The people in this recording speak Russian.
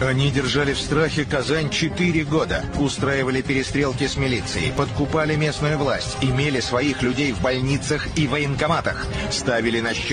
Они держали в страхе Казань четыре года, устраивали перестрелки с милицией, подкупали местную власть, имели своих людей в больницах и военкоматах, ставили на счет